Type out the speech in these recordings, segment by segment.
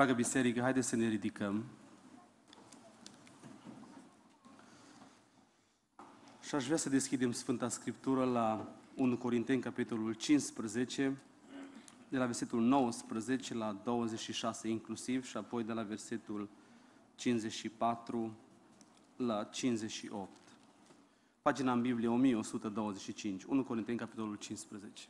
Dragă biserică, haideți să ne ridicăm. Și aș vrea să deschidem Sfânta Scriptură la 1 Corinteni, capitolul 15, de la versetul 19 la 26 inclusiv și apoi de la versetul 54 la 58. Pagina în Biblie 1125, 1 Corinteni, capitolul 15.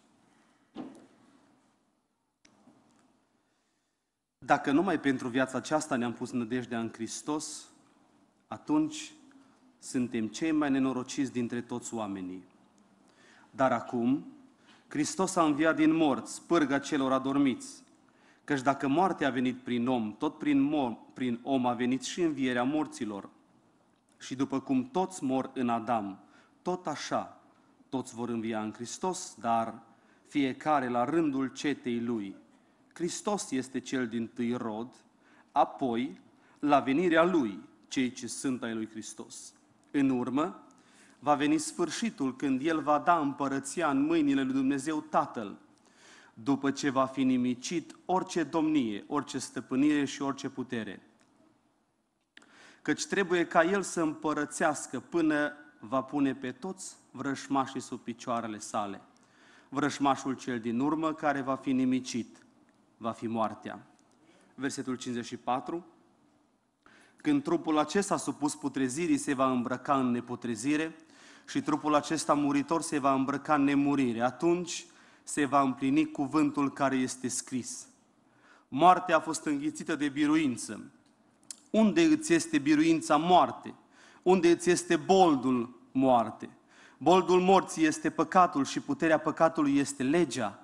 Dacă numai pentru viața aceasta ne-am pus nădejdea în Hristos, atunci suntem cei mai nenorociți dintre toți oamenii. Dar acum, Hristos a înviat din morți, pârga celor adormiți. Căci dacă moartea a venit prin om, tot prin, mo- prin om a venit și învierea morților. Și după cum toți mor în Adam, tot așa toți vor învia în Hristos, dar fiecare la rândul cetei lui. Hristos este cel din tâi rod, apoi, la venirea lui, cei ce sunt ai lui Hristos. În urmă, va veni sfârșitul când El va da împărăția în mâinile lui Dumnezeu Tatăl, după ce va fi nimicit orice domnie, orice stăpânire și orice putere. Căci trebuie ca El să împărățească până va pune pe toți vrășmașii sub picioarele sale. Vrășmașul cel din urmă care va fi nimicit, va fi moartea. Versetul 54. Când trupul acesta supus putrezirii se va îmbrăca în neputrezire și trupul acesta muritor se va îmbrăca în nemurire, atunci se va împlini cuvântul care este scris. Moartea a fost înghițită de biruință. Unde îți este biruința moarte? Unde îți este boldul moarte? Boldul morții este păcatul și puterea păcatului este legea.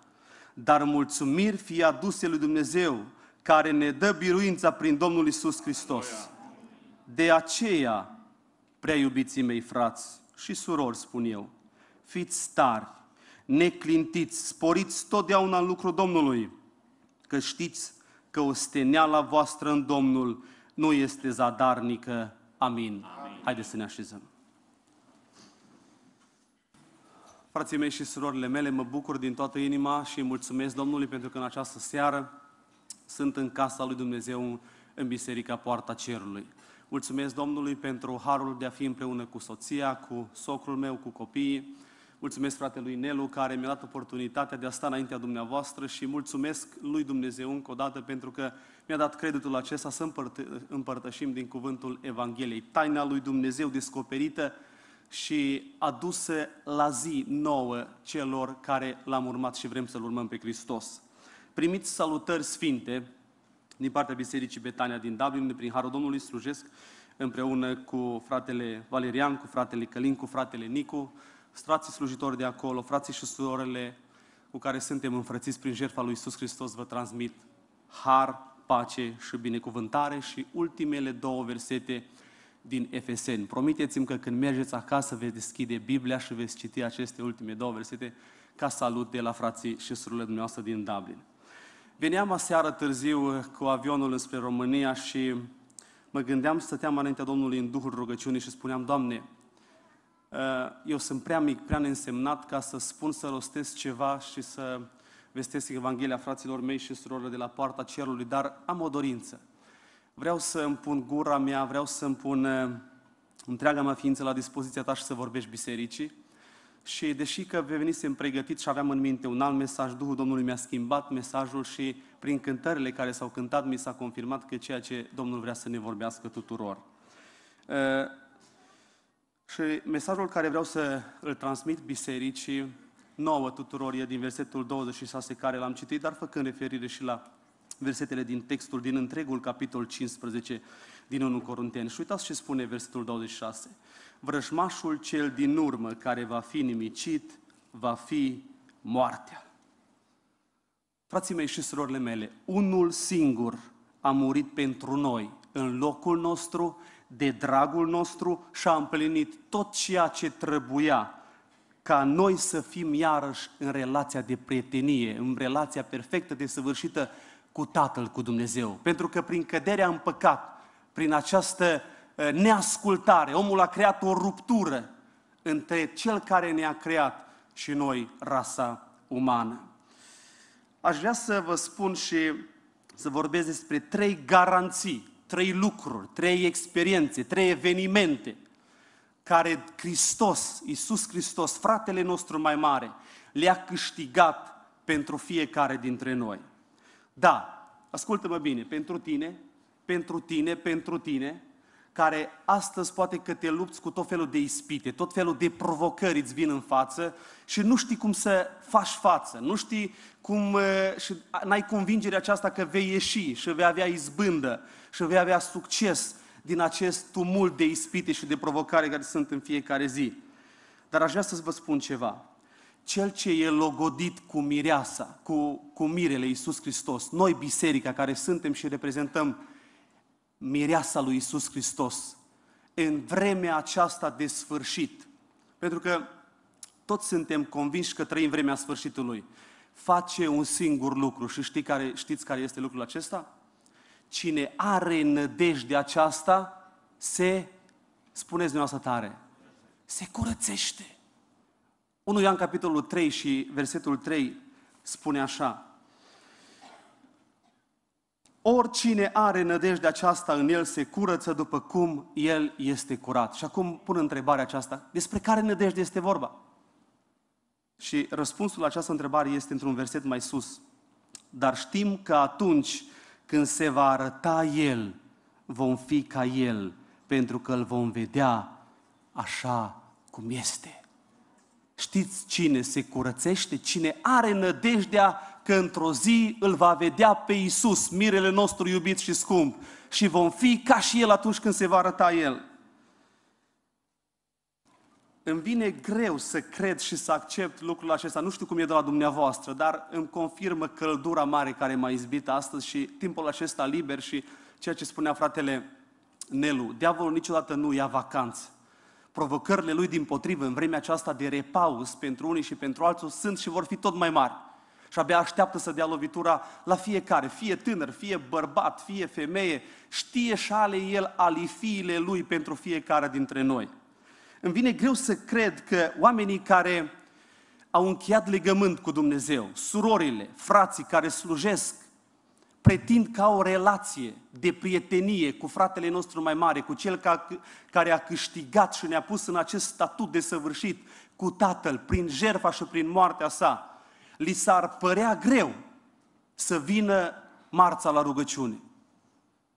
Dar mulțumiri fie aduse lui Dumnezeu, care ne dă biruința prin Domnul Isus Hristos. De aceea, prea iubiții mei frați și surori, spun eu, fiți tari, neclintiți, sporiți totdeauna în lucrul Domnului, că știți că o steneala voastră în Domnul nu este zadarnică. Amin. Amin. Haideți să ne așezăm. Frații mei și surorile mele, mă bucur din toată inima și mulțumesc Domnului pentru că în această seară sunt în casa lui Dumnezeu în Biserica Poarta Cerului. Mulțumesc Domnului pentru harul de a fi împreună cu soția, cu socrul meu, cu copiii. Mulțumesc fratelui Nelu care mi-a dat oportunitatea de a sta înaintea dumneavoastră și mulțumesc lui Dumnezeu încă o dată pentru că mi-a dat creditul acesta să împărtășim din cuvântul Evangheliei. Taina lui Dumnezeu descoperită și adusă la zi nouă celor care l-am urmat și vrem să-L urmăm pe Hristos. Primiți salutări sfinte din partea Bisericii Betania din Dublin, prin Harul Domnului slujesc împreună cu fratele Valerian, cu fratele Călin, cu fratele Nicu, frații slujitori de acolo, frații și surorile cu care suntem înfrățiți prin jertfa lui Iisus Hristos, vă transmit har, pace și binecuvântare și ultimele două versete din Efeseni. Promiteți-mi că când mergeți acasă veți deschide Biblia și veți citi aceste ultime două versete ca salut de la frații și surorile dumneavoastră din Dublin. Veneam aseară târziu cu avionul înspre România și mă gândeam, stăteam înaintea Domnului în Duhul rugăciunii și spuneam, Doamne, uh, eu sunt prea mic, prea neînsemnat ca să spun, să rostesc ceva și să vestesc Evanghelia fraților mei și surorilor de la poarta cerului, dar am o dorință. Vreau să îmi pun gura mea, vreau să îmi pun uh, întreaga mea ființă la dispoziția ta și să vorbești bisericii. Și deși că venisem pregătit și aveam în minte un alt mesaj, Duhul Domnului mi-a schimbat mesajul și prin cântările care s-au cântat mi s-a confirmat că ceea ce Domnul vrea să ne vorbească tuturor. Uh, și mesajul care vreau să îl transmit bisericii nouă tuturor e din versetul 26 care l-am citit, dar făcând referire și la versetele din textul din întregul capitol 15 din 1 Corinteni. Și uitați ce spune versetul 26 vrăjmașul cel din urmă care va fi nimicit va fi moartea. Frații mei și surorile mele, unul singur a murit pentru noi în locul nostru, de dragul nostru și a împlinit tot ceea ce trebuia ca noi să fim iarăși în relația de prietenie, în relația perfectă, desăvârșită cu Tatăl, cu Dumnezeu. Pentru că prin căderea în păcat, prin această Eh, neascultare. Omul a creat o ruptură între cel care ne-a creat și noi, rasa umană. Aș vrea să vă spun și să vorbesc despre trei garanții, trei lucruri, trei experiențe, trei evenimente care Hristos, Iisus Hristos, fratele nostru mai mare, le-a câștigat pentru fiecare dintre noi. Da, ascultă-mă bine, pentru tine, pentru tine, pentru tine, care astăzi poate că te lupți cu tot felul de ispite, tot felul de provocări îți vin în față și nu știi cum să faci față, nu știi cum uh, și n-ai convingerea aceasta că vei ieși și vei avea izbândă și vei avea succes din acest tumult de ispite și de provocare care sunt în fiecare zi. Dar aș vrea să vă spun ceva. Cel ce e logodit cu mireasa, cu, cu mirele Iisus Hristos, noi biserica care suntem și reprezentăm mireasa lui Isus Hristos în vremea aceasta de sfârșit. Pentru că toți suntem convinși că trăim vremea sfârșitului. Face un singur lucru și știi care, știți care este lucrul acesta? Cine are nădejde aceasta, se, spuneți dumneavoastră tare, se curățește. 1 Ioan capitolul 3 și versetul 3 spune așa, Oricine are nădejde aceasta în el se curăță după cum el este curat. Și acum pun întrebarea aceasta. Despre care nădejde este vorba? Și răspunsul la această întrebare este într-un verset mai sus. Dar știm că atunci când se va arăta El, vom fi ca El, pentru că îl vom vedea așa cum este. Știți cine se curățește? Cine are nădejdea că într-o zi îl va vedea pe Iisus, mirele nostru iubit și scump, și vom fi ca și El atunci când se va arăta El. Îmi vine greu să cred și să accept lucrul acesta. Nu știu cum e de la dumneavoastră, dar îmi confirmă căldura mare care m-a izbit astăzi și timpul acesta liber și ceea ce spunea fratele Nelu. Diavolul niciodată nu ia vacanță. Provocările lui din potrivă în vremea aceasta de repaus pentru unii și pentru alții sunt și vor fi tot mai mari și abia așteaptă să dea lovitura la fiecare, fie tânăr, fie bărbat, fie femeie, știe și ale el alifiile lui pentru fiecare dintre noi. Îmi vine greu să cred că oamenii care au încheiat legământ cu Dumnezeu, surorile, frații care slujesc, pretind ca o relație de prietenie cu fratele nostru mai mare, cu cel care a câștigat și ne-a pus în acest statut de săvârșit cu Tatăl, prin jertfa și prin moartea sa, li s-ar părea greu să vină marța la rugăciune,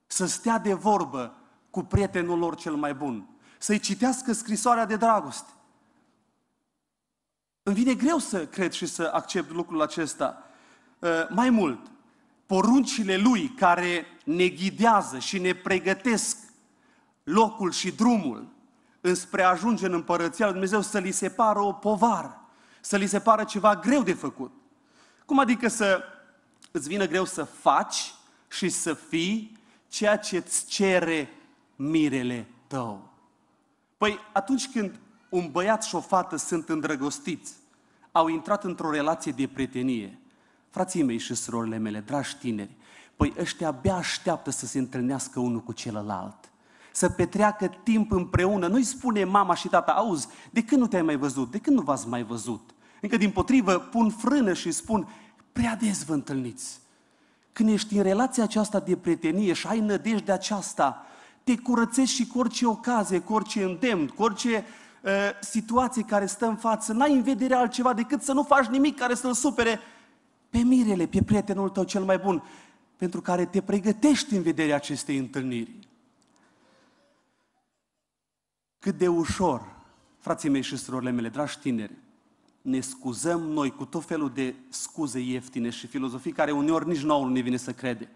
să stea de vorbă cu prietenul lor cel mai bun, să-i citească scrisoarea de dragoste. Îmi vine greu să cred și să accept lucrul acesta. Uh, mai mult, poruncile lui care ne ghidează și ne pregătesc locul și drumul înspre a ajunge în împărăția lui Dumnezeu să li se pară o povară să li se pară ceva greu de făcut. Cum adică să îți vină greu să faci și să fii ceea ce îți cere mirele tău? Păi atunci când un băiat și o fată sunt îndrăgostiți, au intrat într-o relație de prietenie, frații mei și surorile mele, dragi tineri, păi ăștia abia așteaptă să se întâlnească unul cu celălalt să petreacă timp împreună. Nu-i spune mama și tata, auzi, de când nu te-ai mai văzut? De când nu v-ați mai văzut? Încă din potrivă pun frână și spun, prea des vă întâlniți. Când ești în relația aceasta de prietenie și ai nădejde aceasta, te curățești și cu orice ocazie, cu orice îndemn, cu orice uh, situație care stă în față. N-ai în vedere altceva decât să nu faci nimic care să-l supere pe mirele, pe prietenul tău cel mai bun, pentru care te pregătești în vederea acestei întâlniri. Cât de ușor, frații mei și surorile mele, dragi tineri, ne scuzăm noi cu tot felul de scuze ieftine și filozofii care uneori nici nouă nu ne vine să crede.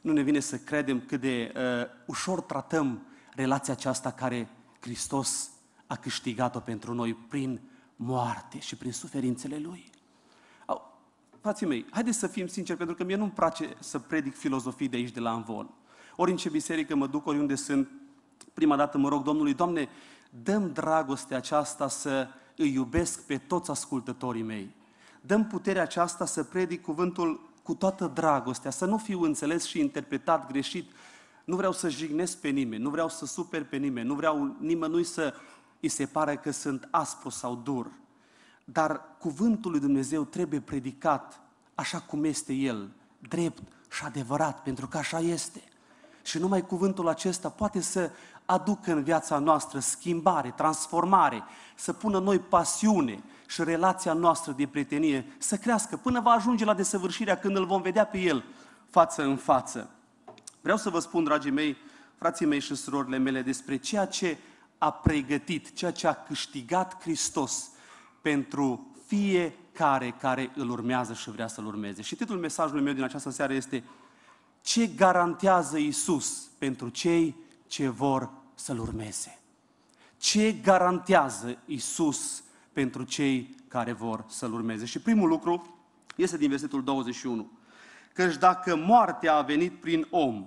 Nu ne vine să credem cât de uh, ușor tratăm relația aceasta care Hristos a câștigat-o pentru noi prin moarte și prin suferințele Lui. Au, frații mei, haideți să fim sinceri, pentru că mie nu-mi place să predic filozofii de aici, de la Anvon. Ori în ce biserică mă duc, oriunde sunt, prima dată mă rog Domnului, Doamne, dăm dragostea aceasta să îi iubesc pe toți ascultătorii mei. Dăm puterea aceasta să predic cuvântul cu toată dragostea, să nu fiu înțeles și interpretat greșit. Nu vreau să jignesc pe nimeni, nu vreau să super pe nimeni, nu vreau nimănui să îi se pare că sunt aspru sau dur. Dar cuvântul lui Dumnezeu trebuie predicat așa cum este El, drept, și adevărat, pentru că așa este. Și numai cuvântul acesta poate să aducă în viața noastră schimbare, transformare, să pună noi pasiune și relația noastră de prietenie să crească până va ajunge la desăvârșirea când îl vom vedea pe El față în față. Vreau să vă spun, dragii mei, frații mei și surorile mele, despre ceea ce a pregătit, ceea ce a câștigat Hristos pentru fiecare care îl urmează și vrea să-l urmeze. Și titlul mesajului meu din această seară este Ce garantează Isus pentru cei ce vor să-l urmeze? Ce garantează Isus pentru cei care vor să-l urmeze? Și primul lucru este din versetul 21. Căci dacă moartea a venit prin om,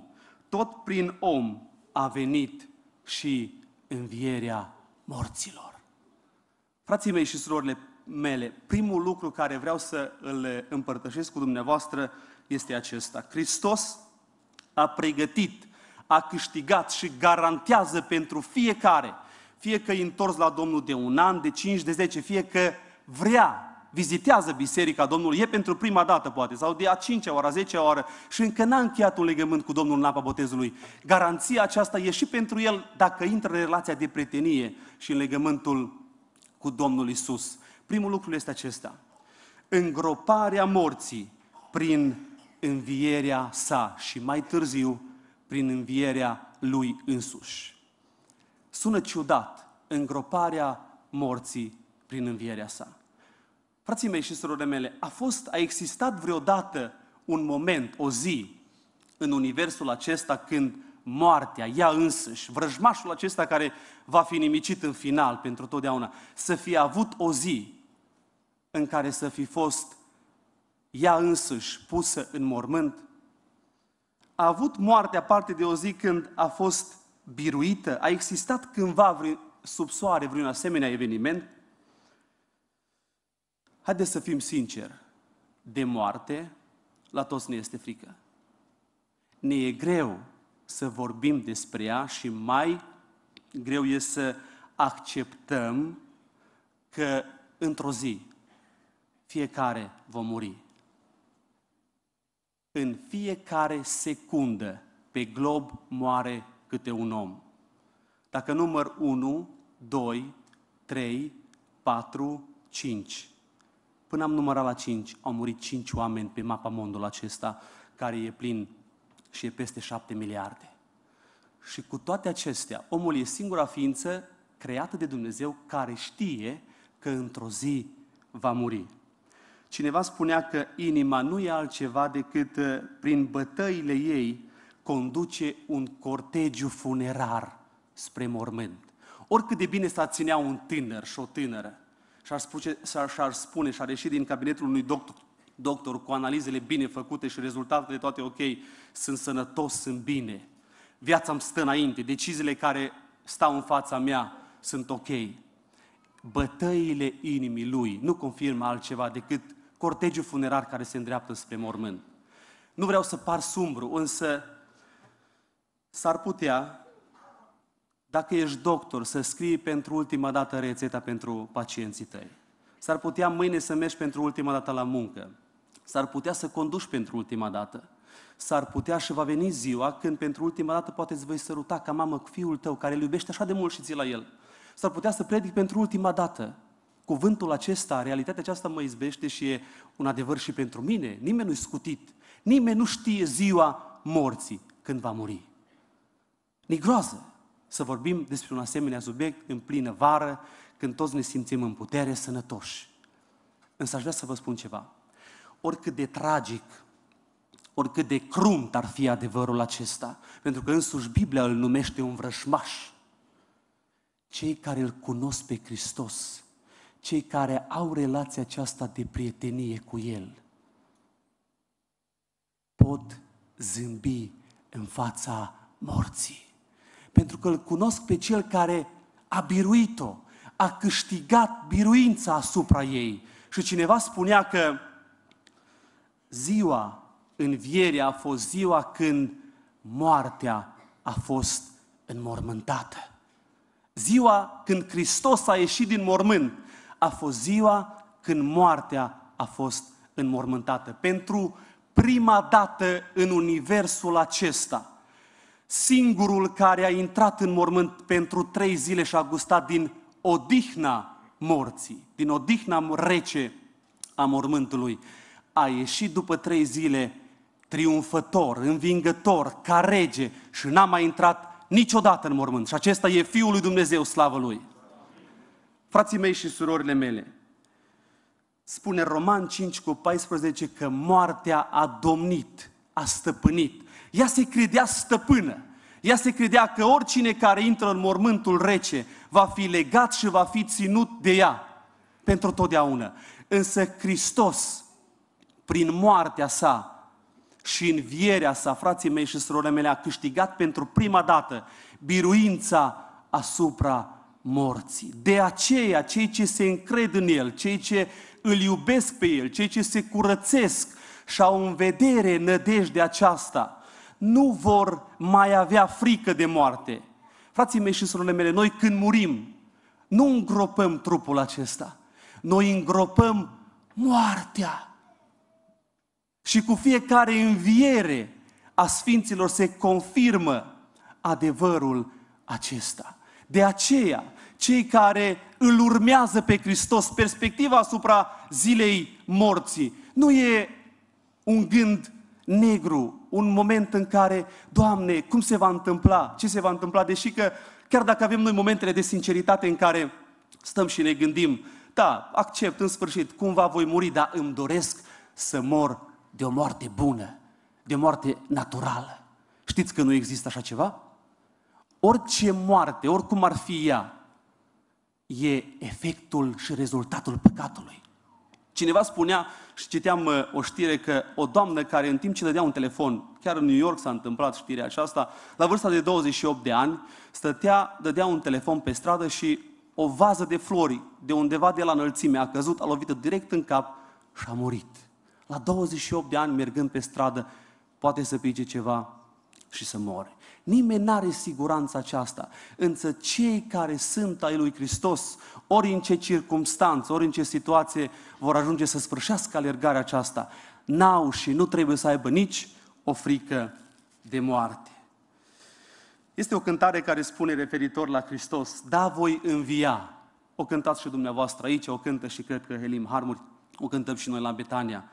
tot prin om a venit și învierea morților. Frații mei și surorile mele, primul lucru care vreau să îl împărtășesc cu dumneavoastră este acesta. Hristos a pregătit, a câștigat și garantează pentru fiecare, fie că e întors la Domnul de un an, de 5, de 10, fie că vrea vizitează biserica Domnului, e pentru prima dată poate, sau de a cincea oară, a zecea oară și încă n-a încheiat un legământ cu Domnul în apa botezului. Garanția aceasta e și pentru el dacă intră în relația de prietenie și în legământul cu Domnul Isus. Primul lucru este acesta. Îngroparea morții prin învierea sa și mai târziu prin învierea lui însuși. Sună ciudat, îngroparea morții prin învierea sa. Frații mei și surorile mele, a fost, a existat vreodată un moment, o zi, în universul acesta când moartea, ea însăși, vrăjmașul acesta care va fi nimicit în final pentru totdeauna, să fie avut o zi în care să fi fost ea însăși pusă în mormânt? A avut moartea parte de o zi când a fost biruită? A existat cândva sub soare vreun asemenea eveniment? Haideți să fim sinceri, de moarte la toți ne este frică. Ne e greu să vorbim despre ea și mai greu e să acceptăm că într-o zi fiecare vom muri. În fiecare secundă pe glob moare câte un om. Dacă număr 1, 2, 3, 4, 5, Până am numărat la cinci, au murit cinci oameni pe mapa mondul acesta, care e plin și e peste șapte miliarde. Și cu toate acestea, omul e singura ființă creată de Dumnezeu care știe că într-o zi va muri. Cineva spunea că inima nu e altceva decât uh, prin bătăile ei conduce un cortegiu funerar spre mormânt. Oricât de bine s-ar ținea un tânăr și o tânără, și-ar spune, și-ar spune și-ar ieși din cabinetul unui doctor, doctor cu analizele bine făcute și rezultatele toate ok, sunt sănătos, sunt bine, viața îmi stă înainte, deciziile care stau în fața mea sunt ok. Bătăile inimii lui nu confirmă altceva decât cortegiul funerar care se îndreaptă spre mormânt. Nu vreau să par sumbru, însă s-ar putea dacă ești doctor, să scrii pentru ultima dată rețeta pentru pacienții tăi. S-ar putea mâine să mergi pentru ultima dată la muncă. S-ar putea să conduci pentru ultima dată. S-ar putea și va veni ziua când pentru ultima dată poate îți vei săruta ca mamă cu fiul tău care îl iubește așa de mult și ți la el. S-ar putea să predic pentru ultima dată. Cuvântul acesta, realitatea aceasta mă izbește și e un adevăr și pentru mine. Nimeni nu-i scutit. Nimeni nu știe ziua morții când va muri. Ni groază să vorbim despre un asemenea subiect în plină vară, când toți ne simțim în putere, sănătoși. Însă aș vrea să vă spun ceva. Oricât de tragic, oricât de crunt ar fi adevărul acesta, pentru că însuși Biblia îl numește un vrășmaș, cei care îl cunosc pe Hristos, cei care au relația aceasta de prietenie cu El, pot zâmbi în fața morții pentru că îl cunosc pe cel care a biruit-o, a câștigat biruința asupra ei. Și cineva spunea că ziua învierii a fost ziua când moartea a fost înmormântată. Ziua când Hristos a ieșit din mormânt a fost ziua când moartea a fost înmormântată. Pentru prima dată în universul acesta, singurul care a intrat în mormânt pentru trei zile și a gustat din odihna morții, din odihna rece a mormântului, a ieșit după trei zile triumfător, învingător, ca rege și n-a mai intrat niciodată în mormânt. Și acesta e Fiul lui Dumnezeu, slavă Lui. Frații mei și surorile mele, spune Roman 5 cu 14 că moartea a domnit, a stăpânit. Ea se credea stăpână. Ea se credea că oricine care intră în mormântul rece va fi legat și va fi ținut de ea pentru totdeauna. Însă Hristos, prin moartea sa și învierea sa, frații mei și surorile mele, a câștigat pentru prima dată biruința asupra morții. De aceea, cei ce se încred în El, cei ce îl iubesc pe El, cei ce se curățesc și au în vedere nădejde aceasta, nu vor mai avea frică de moarte. Frații mei și surorile mele, noi când murim, nu îngropăm trupul acesta, noi îngropăm moartea. Și cu fiecare înviere a Sfinților se confirmă adevărul acesta. De aceea, cei care îl urmează pe Hristos, perspectiva asupra zilei morții, nu e un gând negru, un moment în care, Doamne, cum se va întâmpla? Ce se va întâmpla? Deși că chiar dacă avem noi momentele de sinceritate în care stăm și ne gândim, da, accept în sfârșit, cumva voi muri, dar îmi doresc să mor de o moarte bună, de o moarte naturală. Știți că nu există așa ceva? Orice moarte, oricum ar fi ea, e efectul și rezultatul păcatului. Cineva spunea, și citeam uh, o știre, că o doamnă care în timp ce dădea un telefon, chiar în New York s-a întâmplat știrea aceasta, la vârsta de 28 de ani, stătea, dădea un telefon pe stradă și o vază de flori de undeva de la înălțime a căzut, a lovit direct în cap și a murit. La 28 de ani, mergând pe stradă, poate să pice ceva și să moare. Nimeni nu are siguranța aceasta. Însă cei care sunt ai lui Hristos, ori în ce circunstanță, ori în ce situație vor ajunge să sfârșească alergarea aceasta, n-au și nu trebuie să aibă nici o frică de moarte. Este o cântare care spune referitor la Hristos, da, voi învia. O cântați și dumneavoastră aici, o cântă și cred că Helim Harmuri, o cântăm și noi la Betania.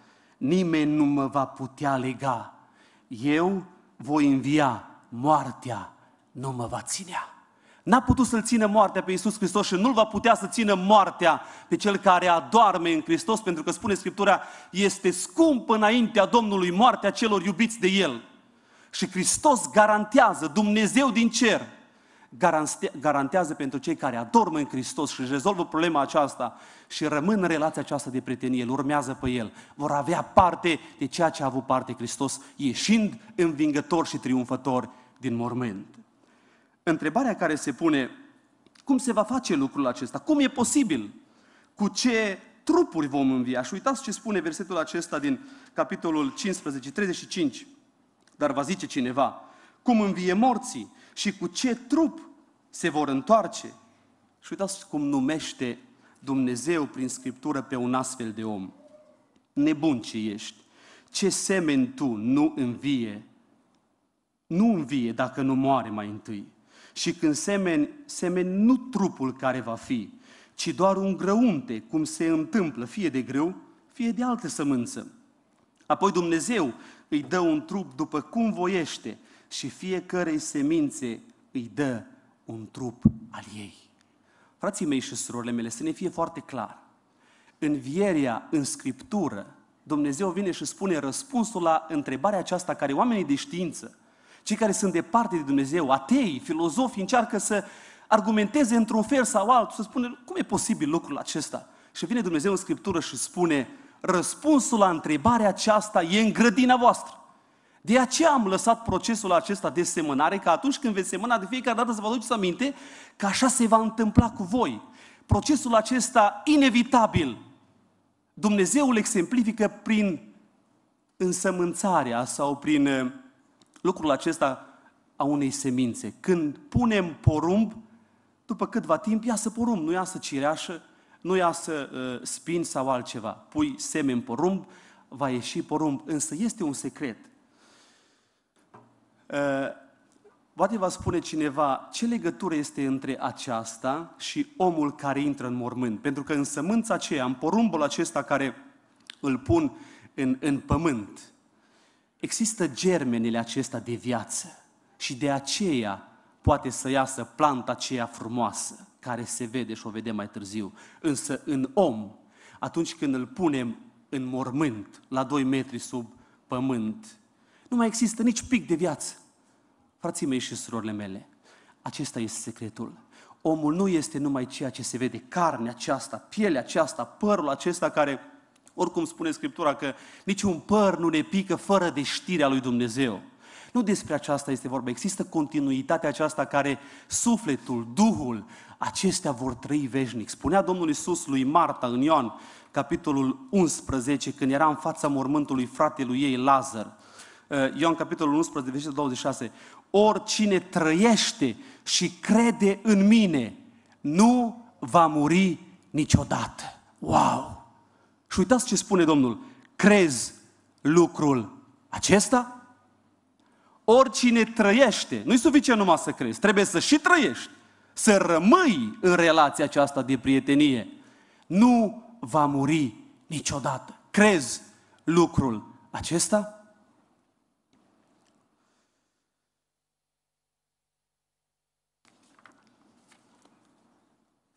Nimeni nu mă va putea lega. Eu voi învia moartea nu mă va ținea. N-a putut să-L țină moartea pe Iisus Hristos și nu-L va putea să țină moartea pe Cel care adorme în Hristos, pentru că spune Scriptura, este scump înaintea Domnului moartea celor iubiți de El. Și Hristos garantează, Dumnezeu din cer, garantează pentru cei care adormă în Hristos și rezolvă problema aceasta și rămân în relația aceasta de prietenie, îl urmează pe El, vor avea parte de ceea ce a avut parte Hristos, ieșind învingător și triumfător din mormânt. Întrebarea care se pune, cum se va face lucrul acesta? Cum e posibil? Cu ce trupuri vom învia? Și uitați ce spune versetul acesta din capitolul 15, 35. Dar va zice cineva, cum învie morții și cu ce trup se vor întoarce? Și uitați cum numește Dumnezeu prin Scriptură pe un astfel de om. Nebun ce ești, ce semeni tu nu învie, nu învie dacă nu moare mai întâi. Și când semeni, semeni nu trupul care va fi, ci doar un grăunte, cum se întâmplă, fie de grâu, fie de altă sămânță. Apoi Dumnezeu îi dă un trup după cum voiește și fiecărei semințe îi dă un trup al ei. Frații mei și surorile mele, să ne fie foarte clar. Învierea în Scriptură, Dumnezeu vine și spune răspunsul la întrebarea aceasta care oamenii de știință, cei care sunt departe de Dumnezeu, atei, filozofi, încearcă să argumenteze într-un fel sau altul, să spună cum e posibil lucrul acesta. Și vine Dumnezeu în Scriptură și spune, răspunsul la întrebarea aceasta e în grădina voastră. De aceea am lăsat procesul acesta de semănare, că atunci când veți semăna, de fiecare dată să vă aduceți aminte că așa se va întâmpla cu voi. Procesul acesta inevitabil, Dumnezeu îl exemplifică prin însămânțarea sau prin uh, lucrul acesta a unei semințe. Când punem porumb, după câtva timp iasă porumb, nu iasă cireașă, nu iasă uh, spin sau altceva. Pui seme în porumb, va ieși porumb, însă este un secret. Uh, poate va spune cineva, ce legătură este între aceasta și omul care intră în mormânt? Pentru că în sămânța aceea, în porumbul acesta care îl pun în, în pământ, există germenele acesta de viață și de aceea poate să iasă planta aceea frumoasă, care se vede și o vedem mai târziu. Însă în om, atunci când îl punem în mormânt, la 2 metri sub pământ, nu mai există nici pic de viață. Frații mei și surorile mele, acesta este secretul. Omul nu este numai ceea ce se vede, carnea aceasta, pielea aceasta, părul acesta care, oricum spune Scriptura, că niciun păr nu ne pică fără de știrea lui Dumnezeu. Nu despre aceasta este vorba. Există continuitatea aceasta care sufletul, Duhul, acestea vor trăi veșnic. Spunea Domnul Isus lui Marta în Ioan, capitolul 11, când era în fața mormântului fratelui ei, Lazar. Uh, Ioan, capitolul 11, versetul 26. Oricine trăiește și crede în mine, nu va muri niciodată. Wow! Și uitați ce spune Domnul. Crezi lucrul acesta? oricine trăiește, nu-i suficient numai să crezi, trebuie să și trăiești, să rămâi în relația aceasta de prietenie. Nu va muri niciodată. Crezi lucrul acesta?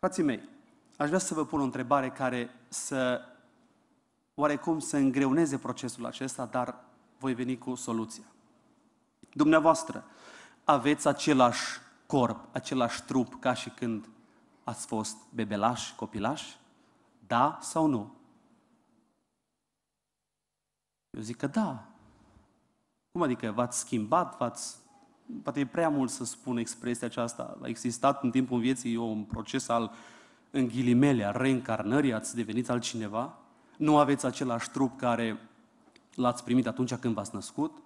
Frații mei, aș vrea să vă pun o întrebare care să oarecum să îngreuneze procesul acesta, dar voi veni cu soluția. Dumneavoastră aveți același corp, același trup ca și când ați fost bebelași, copilași? Da sau nu? Eu zic că da. Cum adică v-ați schimbat, v-ați... Poate e prea mult să spun expresia aceasta. A existat în timpul vieții un proces al în ghilimele, a reîncarnării, ați devenit altcineva? Nu aveți același trup care l-ați primit atunci când v-ați născut?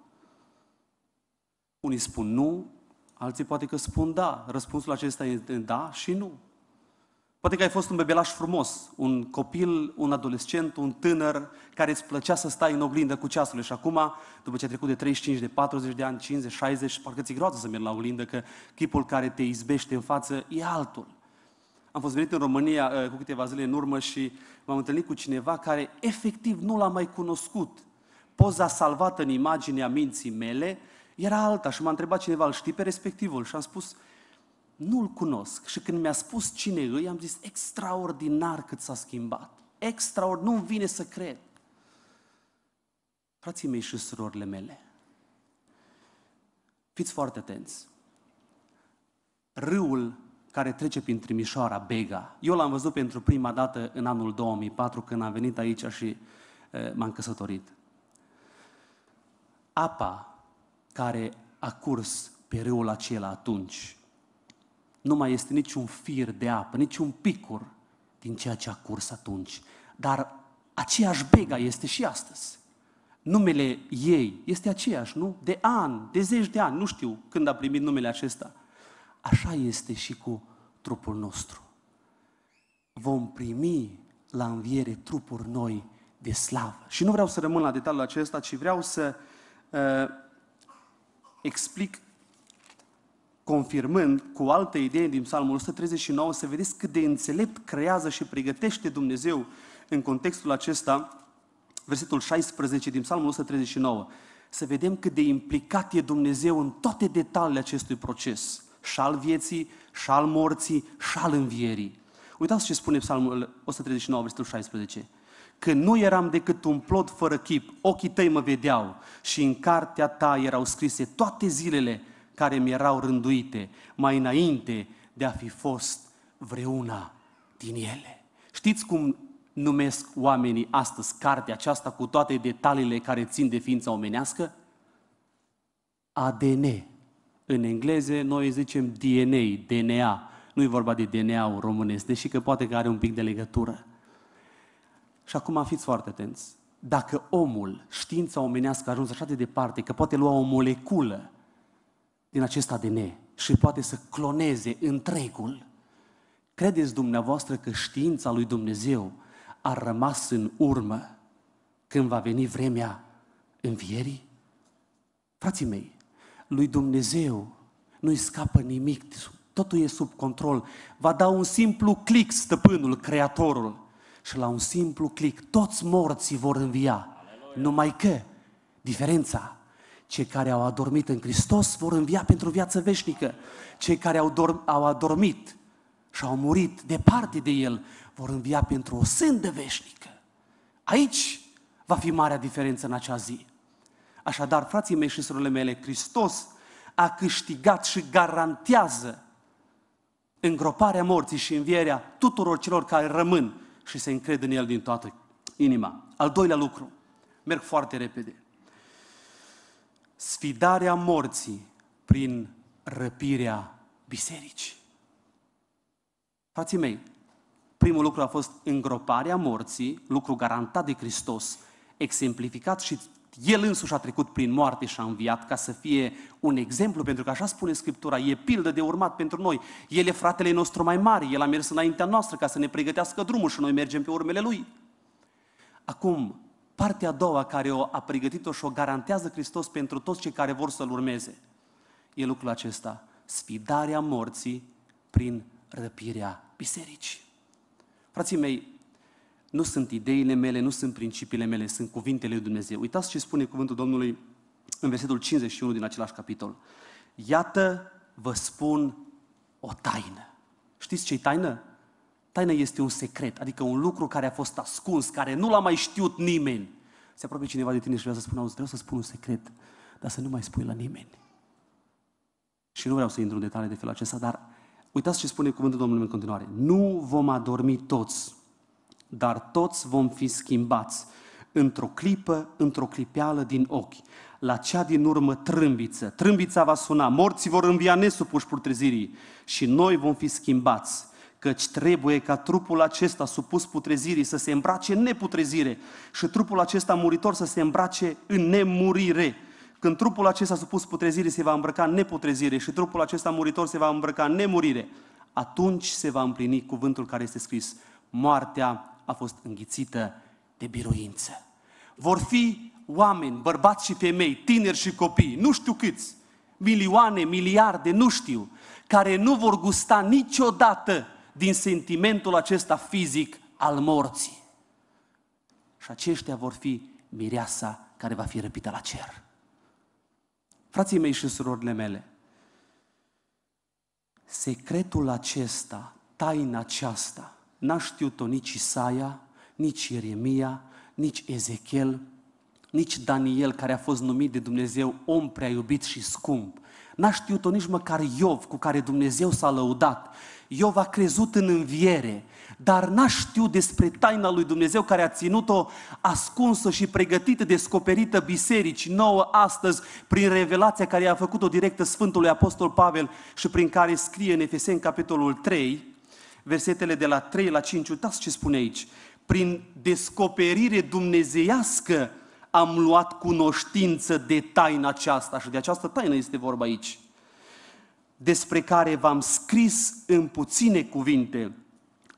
Unii spun nu, alții poate că spun da. Răspunsul acesta este da și nu. Poate că ai fost un bebelaș frumos, un copil, un adolescent, un tânăr care îți plăcea să stai în oglindă cu ceasurile și acum, după ce ai trecut de 35, de 40 de ani, 50, 60, parcă ți-e groază să mergi la oglindă, că chipul care te izbește în față e altul. Am fost venit în România uh, cu câteva zile în urmă și m-am întâlnit cu cineva care efectiv nu l-a mai cunoscut. Poza salvată în imaginea minții mele era alta și m-a întrebat cineva, îl știi pe respectivul? Și am spus, nu-l cunosc. Și când mi-a spus cine îi, am zis, extraordinar cât s-a schimbat. Extraordinar, nu vine să cred. Frații mei și surorile mele, fiți foarte atenți. Râul care trece prin Trimișoara, Bega, eu l-am văzut pentru prima dată în anul 2004 când am venit aici și uh, m-am căsătorit. Apa care a curs pe râul acela atunci. Nu mai este niciun fir de apă, niciun picur din ceea ce a curs atunci. Dar aceeași bega este și astăzi. Numele ei este aceeași, nu? De ani, de zeci de ani, nu știu când a primit numele acesta. Așa este și cu trupul nostru. Vom primi la înviere trupuri noi de slavă. Și nu vreau să rămân la detaliul acesta, ci vreau să uh, explic confirmând cu o altă idee din Psalmul 139, să vedeți cât de înțelept creează și pregătește Dumnezeu în contextul acesta, versetul 16 din Psalmul 139, să vedem cât de implicat e Dumnezeu în toate detaliile acestui proces, și șal vieții, și șal morții, și șal învierii. Uitați ce spune Psalmul 139, versetul 16. Când nu eram decât un plod fără chip, ochii tăi mă vedeau și în cartea ta erau scrise toate zilele care mi erau rânduite mai înainte de a fi fost vreuna din ele. Știți cum numesc oamenii astăzi cartea aceasta cu toate detaliile care țin de ființa omenească? ADN. În engleză noi zicem DNA, DNA. Nu e vorba de DNA-ul românesc, deși că poate că are un pic de legătură. Și acum fiți foarte atenți. Dacă omul, știința omenească a ajuns așa de departe că poate lua o moleculă din acest ADN și poate să cloneze întregul, credeți dumneavoastră că știința lui Dumnezeu a rămas în urmă când va veni vremea învierii? Frații mei, lui Dumnezeu nu-i scapă nimic, totul e sub control. Va da un simplu click stăpânul, creatorul. Și la un simplu click, toți morții vor învia. Aleluia. Numai că, diferența, cei care au adormit în Hristos vor învia pentru viață veșnică. Cei care au, dorm, au adormit și au murit departe de El vor învia pentru o sândă veșnică. Aici va fi marea diferență în acea zi. Așadar, frații mei și surorile mele, Hristos a câștigat și garantează îngroparea morții și învierea tuturor celor care rămân și se încred în El din toată inima. Al doilea lucru, merg foarte repede. Sfidarea morții prin răpirea bisericii. Frații mei, primul lucru a fost îngroparea morții, lucru garantat de Hristos, exemplificat și el însuși a trecut prin moarte și a înviat ca să fie un exemplu, pentru că așa spune Scriptura, e pildă de urmat pentru noi. El e fratele nostru mai mare, el a mers înaintea noastră ca să ne pregătească drumul și noi mergem pe urmele lui. Acum, partea a doua care o a pregătit-o și o garantează Hristos pentru toți cei care vor să-L urmeze, e lucrul acesta, sfidarea morții prin răpirea bisericii. Frații mei, nu sunt ideile mele, nu sunt principiile mele, sunt cuvintele lui Dumnezeu. Uitați ce spune cuvântul Domnului în versetul 51 din același capitol. Iată, vă spun o taină. Știți ce e taină? Taină este un secret, adică un lucru care a fost ascuns, care nu l-a mai știut nimeni. Se apropie cineva de tine și vrea să spună, auzi, vreau să spun un secret, dar să nu mai spui la nimeni. Și nu vreau să intru în detalii de felul acesta, dar uitați ce spune cuvântul Domnului în continuare. Nu vom adormi toți, dar toți vom fi schimbați într-o clipă, într-o clipeală din ochi. La cea din urmă trâmbiță. Trâmbița va suna, morții vor învia nesupuși putrezirii și noi vom fi schimbați căci trebuie ca trupul acesta supus putrezirii să se îmbrace în neputrezire și trupul acesta muritor să se îmbrace în nemurire. Când trupul acesta supus putrezirii se va îmbrăca în neputrezire și trupul acesta muritor se va îmbrăca în nemurire, atunci se va împlini cuvântul care este scris. Moartea a fost înghițită de biruință. Vor fi oameni, bărbați și femei, tineri și copii, nu știu câți, milioane, miliarde, nu știu, care nu vor gusta niciodată din sentimentul acesta fizic al morții. Și aceștia vor fi mireasa care va fi răpită la cer. Frații mei și surorile mele, secretul acesta, taina aceasta, N-a știut-o nici Isaia, nici Ieremia, nici Ezechiel, nici Daniel, care a fost numit de Dumnezeu om prea iubit și scump. N-a știut-o nici măcar Iov, cu care Dumnezeu s-a lăudat. Iov a crezut în înviere, dar n-a știut despre taina lui Dumnezeu care a ținut-o ascunsă și pregătită, descoperită bisericii nouă astăzi prin revelația care i-a făcut-o directă Sfântului Apostol Pavel și prin care scrie în Efeseni capitolul 3, versetele de la 3 la 5, uitați ce spune aici. Prin descoperire dumnezeiască am luat cunoștință de taina aceasta și de această taină este vorba aici, despre care v-am scris în puține cuvinte.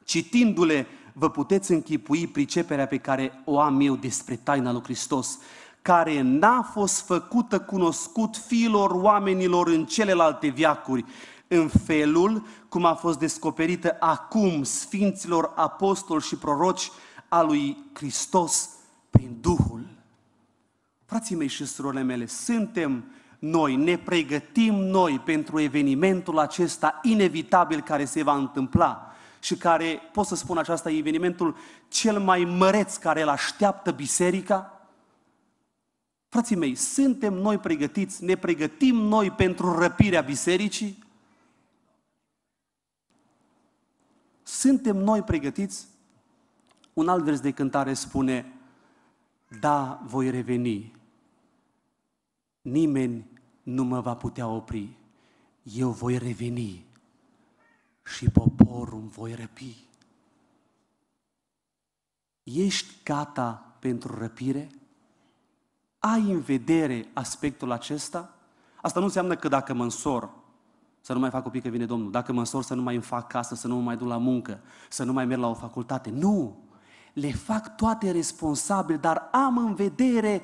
Citindu-le, vă puteți închipui priceperea pe care o am eu despre taina lui Hristos, care n-a fost făcută cunoscut fiilor oamenilor în celelalte viacuri, în felul cum a fost descoperită acum Sfinților Apostoli și Proroci a lui Hristos prin Duhul. Frații mei și surorile mele, suntem noi, ne pregătim noi pentru evenimentul acesta inevitabil care se va întâmpla și care, pot să spun aceasta, e evenimentul cel mai măreț care îl așteaptă biserica? Frații mei, suntem noi pregătiți, ne pregătim noi pentru răpirea bisericii? Suntem noi pregătiți? Un alt vers de cântare spune, da, voi reveni. Nimeni nu mă va putea opri. Eu voi reveni și poporul îmi voi răpi. Ești gata pentru răpire? Ai în vedere aspectul acesta? Asta nu înseamnă că dacă mă însor, să nu mai fac copii că vine Domnul. Dacă mă însor să nu mai îmi fac casă, să nu mă mai duc la muncă, să nu mai merg la o facultate. Nu! le fac toate responsabil, dar am în vedere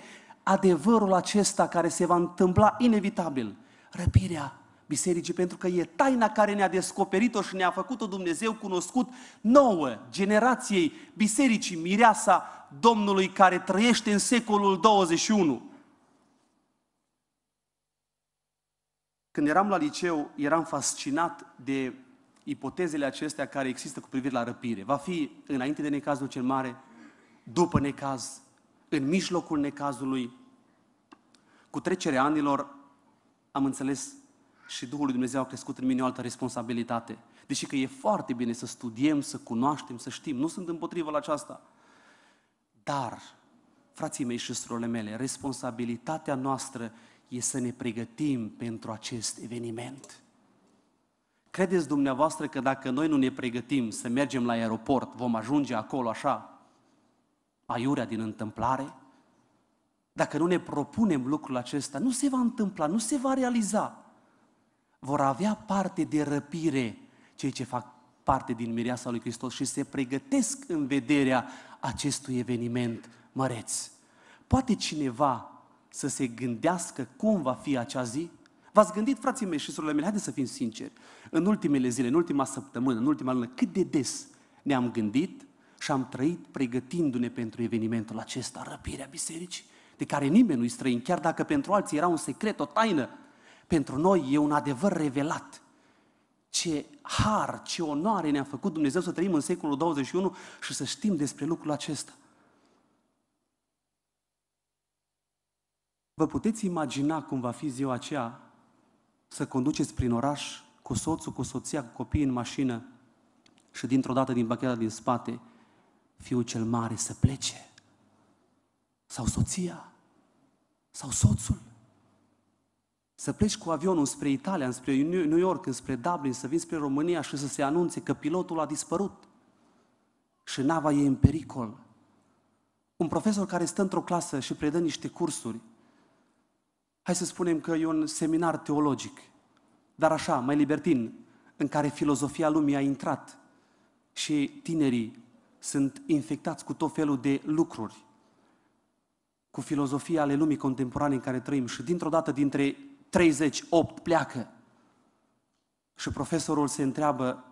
adevărul acesta care se va întâmpla inevitabil. Răpirea bisericii, pentru că e taina care ne-a descoperit-o și ne-a făcut-o Dumnezeu cunoscut nouă, generației bisericii, mireasa Domnului care trăiește în secolul 21. Când eram la liceu, eram fascinat de ipotezele acestea care există cu privire la răpire. Va fi înainte de necazul cel mare, după necaz, în mijlocul necazului. Cu trecerea anilor am înțeles și Duhul lui Dumnezeu a crescut în mine o altă responsabilitate. Deși că e foarte bine să studiem, să cunoaștem, să știm, nu sunt împotrivă la aceasta. Dar, frații mei și surorile mele, responsabilitatea noastră e să ne pregătim pentru acest eveniment. Credeți dumneavoastră că dacă noi nu ne pregătim să mergem la aeroport, vom ajunge acolo așa, aiurea din întâmplare? Dacă nu ne propunem lucrul acesta, nu se va întâmpla, nu se va realiza. Vor avea parte de răpire cei ce fac parte din mireasa lui Hristos și se pregătesc în vederea acestui eveniment măreț. Poate cineva să se gândească cum va fi acea zi? V-ați gândit, frații mei și surorile mele, haideți să fim sinceri, în ultimele zile, în ultima săptămână, în ultima lună, cât de des ne-am gândit și am trăit pregătindu-ne pentru evenimentul acesta, răpirea bisericii, de care nimeni nu-i străin, chiar dacă pentru alții era un secret, o taină, pentru noi e un adevăr revelat. Ce har, ce onoare ne-a făcut Dumnezeu să trăim în secolul 21 și să știm despre lucrul acesta. Vă puteți imagina cum va fi ziua aceea să conduceți prin oraș cu soțul, cu soția, cu copiii în mașină și dintr-o dată din bacheta din spate fiul cel mare să plece? Sau soția? Sau soțul? Să pleci cu avionul spre Italia, spre New York, spre Dublin, să vin spre România și să se anunțe că pilotul a dispărut și nava e în pericol. Un profesor care stă într-o clasă și predă niște cursuri, hai să spunem că e un seminar teologic, dar așa, mai libertin, în care filozofia lumii a intrat și tinerii sunt infectați cu tot felul de lucruri, cu filozofia ale lumii contemporane în care trăim și dintr-o dată dintre 38 pleacă. Și profesorul se întreabă,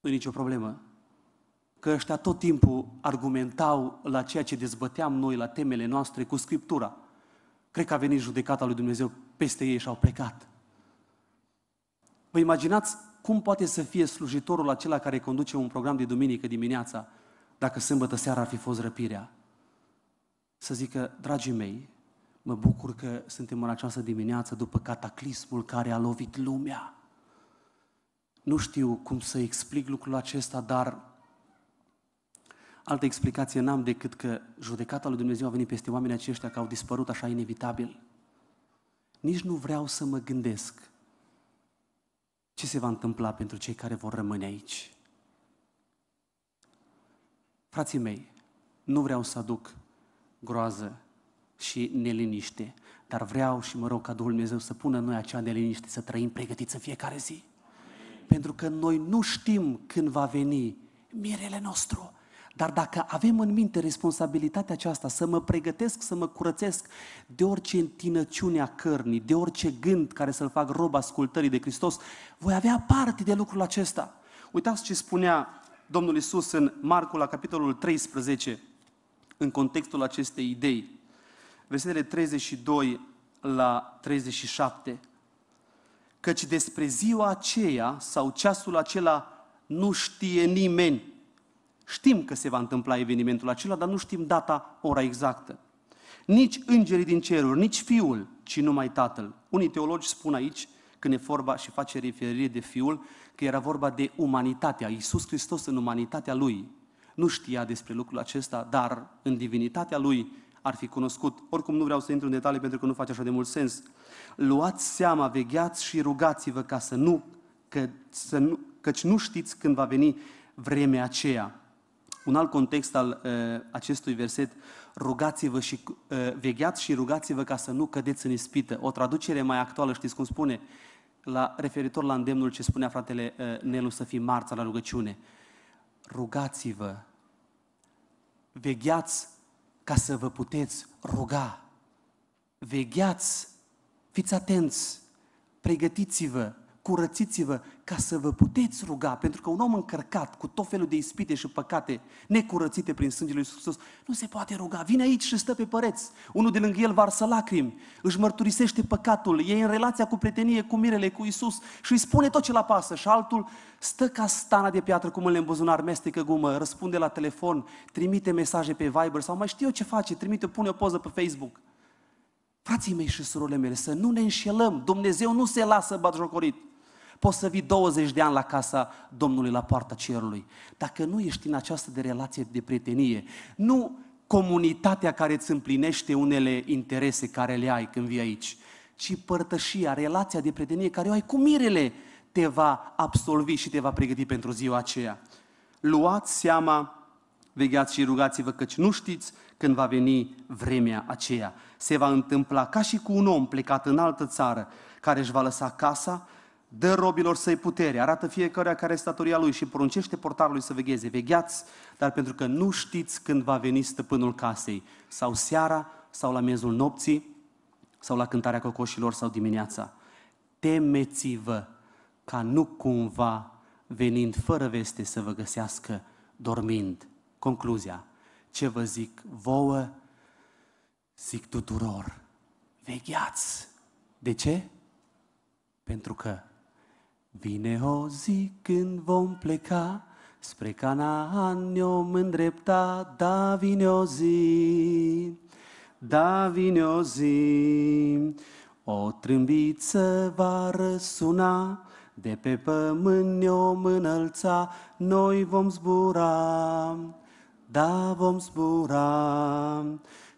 nu e nicio problemă, că ăștia tot timpul argumentau la ceea ce dezbăteam noi, la temele noastre, cu Scriptura. Cred că a venit judecata lui Dumnezeu peste ei și au plecat. Vă imaginați cum poate să fie slujitorul acela care conduce un program de duminică dimineața, dacă sâmbătă seara ar fi fost răpirea? Să zică, dragii mei, Mă bucur că suntem în această dimineață după cataclismul care a lovit lumea. Nu știu cum să explic lucrul acesta, dar altă explicație n-am decât că judecata lui Dumnezeu a venit peste oamenii aceștia că au dispărut așa inevitabil. Nici nu vreau să mă gândesc ce se va întâmpla pentru cei care vor rămâne aici. Frații mei, nu vreau să aduc groază și neliniște. Dar vreau și mă rog ca Duhul Dumnezeu să pună noi acea neliniște, să trăim pregătiți în fiecare zi. Pentru că noi nu știm când va veni mirele nostru. Dar dacă avem în minte responsabilitatea aceasta, să mă pregătesc, să mă curățesc de orice întinăciune a cărnii, de orice gând care să-l fac rob ascultării de Hristos, voi avea parte de lucrul acesta. Uitați ce spunea Domnul Isus în Marcu la capitolul 13, în contextul acestei idei versetele 32 la 37. Căci despre ziua aceea sau ceasul acela nu știe nimeni. Știm că se va întâmpla evenimentul acela, dar nu știm data, ora exactă. Nici îngerii din ceruri, nici Fiul, ci numai Tatăl. Unii teologi spun aici, când e vorba și face referire de Fiul, că era vorba de umanitatea, Iisus Hristos în umanitatea Lui. Nu știa despre lucrul acesta, dar în divinitatea Lui ar fi cunoscut. Oricum nu vreau să intru în detalii pentru că nu face așa de mult sens. Luați seama, vegheați și rugați-vă ca să nu, că, să nu, căci nu știți când va veni vremea aceea. Un alt context al uh, acestui verset, rugați-vă și uh, vegheați și rugați-vă ca să nu cădeți în ispită. O traducere mai actuală, știți cum spune, la, referitor la îndemnul ce spunea fratele uh, Nelu să fii marța la rugăciune. rugați-vă, vegheați ca să vă puteți ruga. Vegheați, fiți atenți, pregătiți-vă, curățiți-vă ca să vă puteți ruga, pentru că un om încărcat cu tot felul de ispite și păcate necurățite prin sângele lui Iisus nu se poate ruga. Vine aici și stă pe păreți. Unul de lângă el varsă lacrimi, își mărturisește păcatul, e în relația cu prietenie cu mirele, cu Iisus și îi spune tot ce la pasă și altul stă ca stana de piatră cu mâinile în buzunar, mestecă gumă, răspunde la telefon, trimite mesaje pe Viber sau mai știu eu ce face, trimite, pune o poză pe Facebook. Frații mei și surorile mele, să nu ne înșelăm, Dumnezeu nu se lasă batjocorit. Poți să vii 20 de ani la casa Domnului, la poarta cerului. Dacă nu ești în această de relație de prietenie, nu comunitatea care îți împlinește unele interese care le ai când vii aici, ci părtășia, relația de prietenie care o ai cu mirele, te va absolvi și te va pregăti pentru ziua aceea. Luați seama, vegheați și rugați-vă căci nu știți când va veni vremea aceea. Se va întâmpla ca și cu un om plecat în altă țară, care își va lăsa casa, dă robilor săi putere, arată fiecare care este statoria lui și poruncește portarului să vegheze. Vegheați, dar pentru că nu știți când va veni stăpânul casei, sau seara, sau la miezul nopții, sau la cântarea cocoșilor, sau dimineața. Temeți-vă ca nu cumva, venind fără veste, să vă găsească dormind. Concluzia. Ce vă zic vouă, zic tuturor. Vegheați. De ce? Pentru că Vine o zi când vom pleca, spre Canaan ne-om îndrepta, da vine o zi, da vine o zi. O trâmbiță va răsuna, de pe pământ ne-om înălța, noi vom zbura, da vom zbura.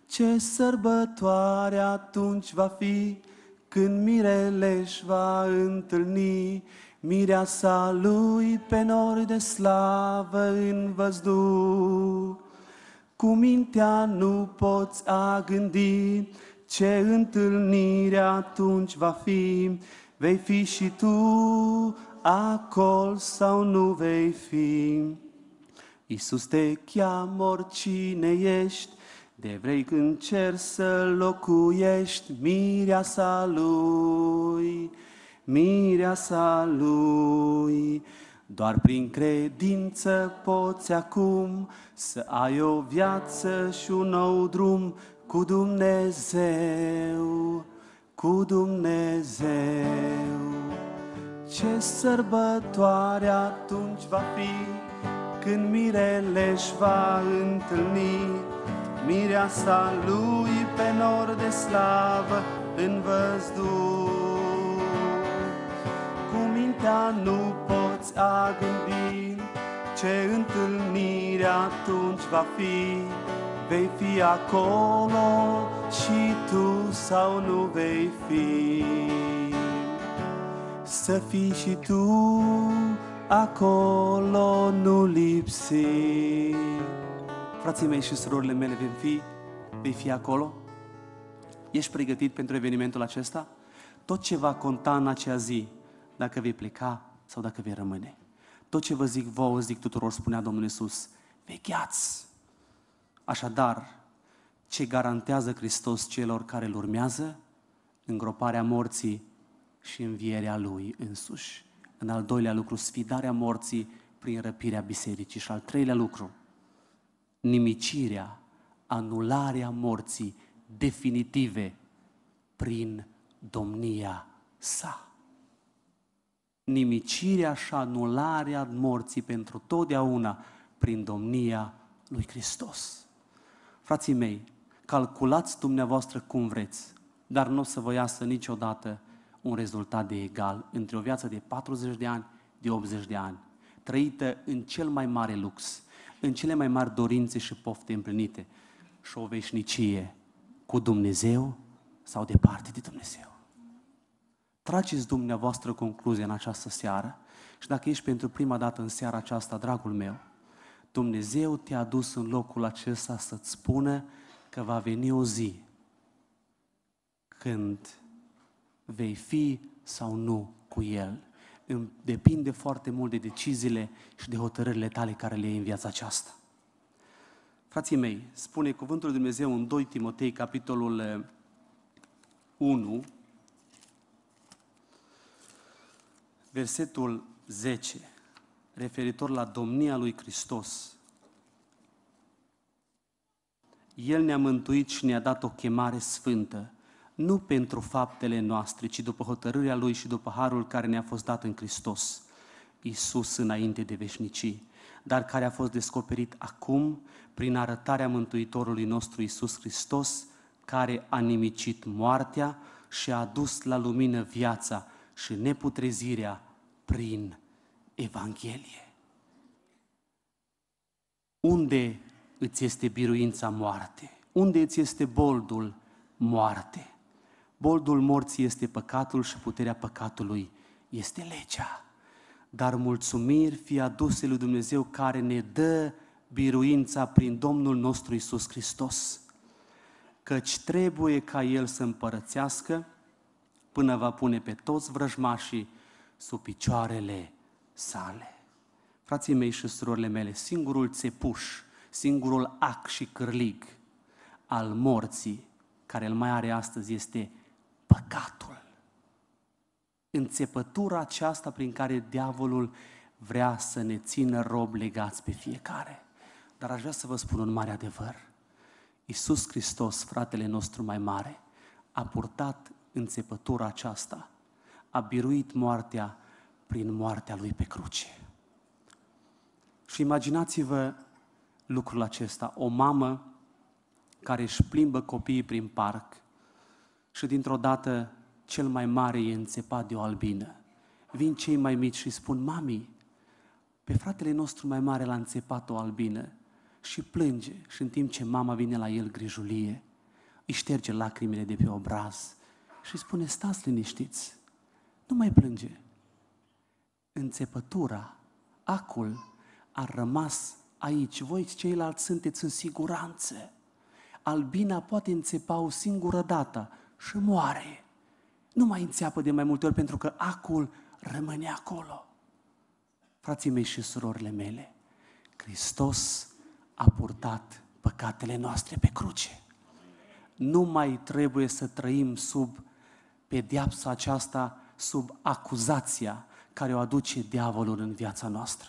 Ce sărbătoare atunci va fi, când mirele își va întâlni mireasa lui pe nori de slavă în văzduh. Cu mintea nu poți a gândi ce întâlnire atunci va fi, vei fi și tu acolo sau nu vei fi. Iisus te cheamă oricine ești, de vrei când cer să locuiești sa lui, sa lui. Doar prin credință poți acum să ai o viață și un nou drum cu Dumnezeu, cu Dumnezeu. Ce sărbătoare atunci va fi când mirele își va întâlni mireasa lui pe nor de slavă în văzduh. Cu mintea nu poți a gândi ce întâlnire atunci va fi, vei fi acolo și tu sau nu vei fi. Să fii și tu acolo, nu lipsi frații mei și surorile mele, vei fi, vei fi acolo? Ești pregătit pentru evenimentul acesta? Tot ce va conta în acea zi, dacă vei pleca sau dacă vei rămâne. Tot ce vă zic vouă, zic tuturor, spunea Domnul Iisus, vegheați! Așadar, ce garantează Hristos celor care îl urmează? Îngroparea morții și învierea Lui însuși. În al doilea lucru, sfidarea morții prin răpirea bisericii. Și al treilea lucru, nimicirea, anularea morții definitive prin domnia sa. Nimicirea și anularea morții pentru totdeauna prin domnia lui Hristos. Frații mei, calculați dumneavoastră cum vreți, dar nu o să vă iasă niciodată un rezultat de egal între o viață de 40 de ani, de 80 de ani, trăită în cel mai mare lux, în cele mai mari dorințe și pofte împlinite și o veșnicie cu Dumnezeu sau departe de Dumnezeu. Trageți dumneavoastră concluzia în această seară și dacă ești pentru prima dată în seara aceasta, dragul meu, Dumnezeu te-a dus în locul acesta să-ți spună că va veni o zi când vei fi sau nu cu El, îmi depinde foarte mult de deciziile și de hotărârile tale care le iei în viața aceasta. Frații mei, spune cuvântul lui Dumnezeu în 2 Timotei, capitolul 1, versetul 10, referitor la domnia lui Hristos. El ne-a mântuit și ne-a dat o chemare sfântă, nu pentru faptele noastre, ci după hotărârea Lui și după harul care ne-a fost dat în Hristos, Iisus înainte de veșnicii, dar care a fost descoperit acum prin arătarea Mântuitorului nostru Iisus Hristos, care a nimicit moartea și a adus la lumină viața și neputrezirea prin Evanghelie. Unde îți este biruința moarte? Unde îți este boldul moarte? Boldul morții este păcatul și puterea păcatului este legea. Dar mulțumiri fie aduse lui Dumnezeu care ne dă biruința prin Domnul nostru Isus Hristos. Căci trebuie ca El să împărățească până va pune pe toți vrăjmașii sub picioarele sale. Frații mei și surorile mele, singurul țepuș, singurul ac și cârlig al morții care îl mai are astăzi este păcatul. Înțepătura aceasta prin care diavolul vrea să ne țină rob legați pe fiecare. Dar aș vrea să vă spun un mare adevăr. Iisus Hristos, fratele nostru mai mare, a purtat înțepătura aceasta, a biruit moartea prin moartea Lui pe cruce. Și imaginați-vă lucrul acesta, o mamă care își plimbă copiii prin parc și dintr-o dată cel mai mare e înțepat de o albină. Vin cei mai mici și spun, mami, pe fratele nostru mai mare l-a înțepat o albină și plânge și în timp ce mama vine la el grijulie, îi șterge lacrimile de pe obraz și spune, stați liniștiți, nu mai plânge. Înțepătura, acul a rămas aici, voi ceilalți sunteți în siguranță. Albina poate înțepa o singură dată și moare. Nu mai înțeapă de mai multe ori pentru că acul rămâne acolo. Frații mei și surorile mele, Hristos a purtat păcatele noastre pe cruce. Nu mai trebuie să trăim sub pediapsa aceasta, sub acuzația care o aduce diavolul în viața noastră.